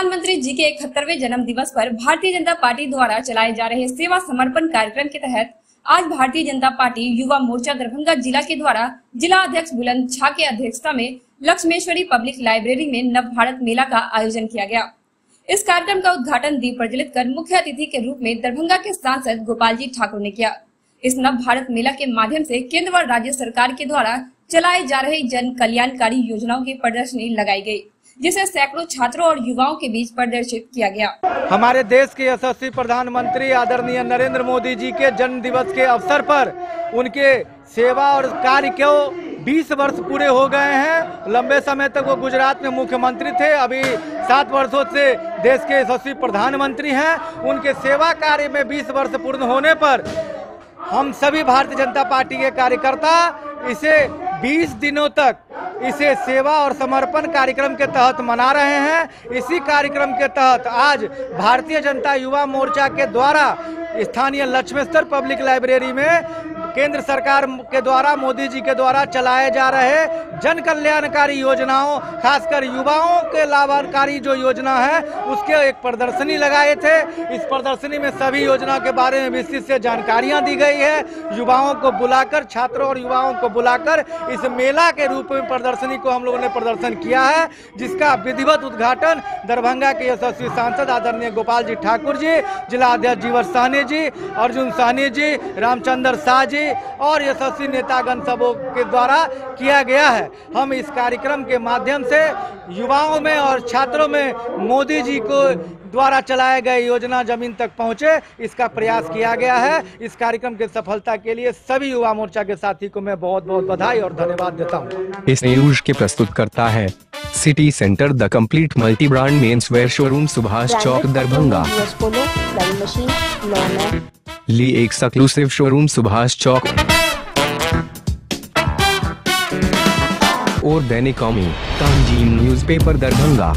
प्रधानमंत्री जी के इकहत्तरवे जन्म दिवस पर भारतीय जनता पार्टी द्वारा चलाए जा रहे सेवा समर्पण कार्यक्रम के तहत आज भारतीय जनता पार्टी युवा मोर्चा दरभंगा जिला के द्वारा जिला अध्यक्ष बुलंद झा के अध्यक्षता में लक्ष्मेश्वरी पब्लिक लाइब्रेरी में नव भारत मेला का आयोजन किया गया। इस कार्यक्रम का उद्घाटन दीप प्रज्वलित कर मुख्य अतिथि के रूप में दरभंगा के सांसद गोपाल जी ठाकुर ने किया। इस नव भारत मेला के माध्यम से केंद्र व राज्य सरकार के द्वारा चलाए जा रहे जन कल्याणकारी योजनाओं की प्रदर्शनी लगाई गई। जिसे सैकड़ों छात्रों और युवाओं के बीच प्रदर्शित किया गया। हमारे देश के यशस्वी प्रधानमंत्री आदरणीय नरेंद्र मोदी जी के जन्म दिवस के अवसर पर उनके सेवा और कार्य को 20 वर्ष पूरे हो गए हैं। लंबे समय तक वो गुजरात में मुख्यमंत्री थे। अभी सात वर्षों से देश के यशस्वी प्रधानमंत्री हैं। उनके सेवा कार्य में 20 वर्ष पूर्ण होने पर हम सभी भारतीय जनता पार्टी के कार्यकर्ता इसे 20 दिनों तक इसे सेवा और समर्पण कार्यक्रम के तहत मना रहे हैं। इसी कार्यक्रम के तहत आज भारतीय जनता युवा मोर्चा के द्वारा स्थानीय लक्ष्मेश्वर पब्लिक लाइब्रेरी में केंद्र सरकार के द्वारा, मोदी जी के द्वारा चलाए जा रहे जन कल्याणकारी योजनाओं, खासकर युवाओं के लाभकारी जो योजना है, उसके एक प्रदर्शनी लगाए थे। इस प्रदर्शनी में सभी योजना के बारे में विस्तृत से जानकारियाँ दी गई है। युवाओं को बुलाकर, छात्रों और युवाओं को बुलाकर इस मेला के रूप में प्रदर्शनी को हम लोगों ने प्रदर्शन किया है, जिसका विधिवत उद्घाटन दरभंगा के यशस्वी सांसद आदरणीय गोपाल जी ठाकुर जी, जिला अध्यक्ष जीवर साहनी जी, अर्जुन साहनी जी, रामचंद्र शाह जी और यशस्वी नेतागण सबों के द्वारा किया गया है। हम इस कार्यक्रम के माध्यम से युवाओं में और छात्रों में मोदी जी को द्वारा चलाए गए योजना ज़मीन तक पहुँचे इसका प्रयास किया गया है। इस कार्यक्रम की सफलता के लिए सभी युवा मोर्चा के साथी को मैं बहुत बहुत बधाई और धन्यवाद देता हूँ। इस न्यूज़ के प्रस्तुत करता है city centre the complete multi brand men's wear showroom Subhash Chowk Darbhanga. ली एक सक्लूसिव शोरूम सुभाष चौक। और दैनिक कौमी तंजीम न्यूज़पेपर दरभंगा।